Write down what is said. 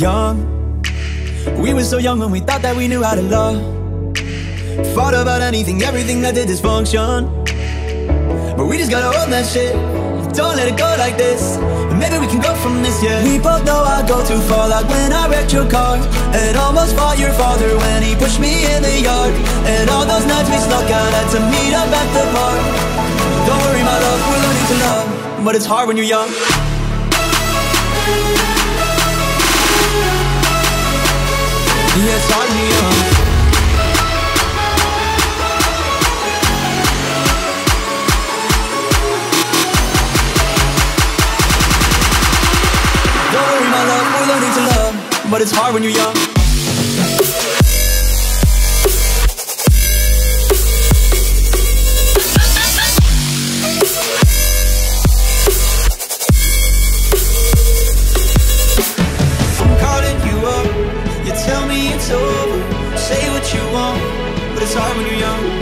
Young. We were so young when we thought that we knew how to love. Fought about anything, everything that did dysfunction. But we just gotta own that shit. Don't let it go like this. And Maybe we can go from this, yeah. We both know I go too far Like when I wrecked your car. And almost fought your father When he pushed me in the yard. And all those nights we snuck out Had to meet up at the park. Don't worry my love, we're learning to love. But it's hard when you're young It's hard when Don't worry, my love, learning to love But it's hard when you're young you want But it's hard when you're young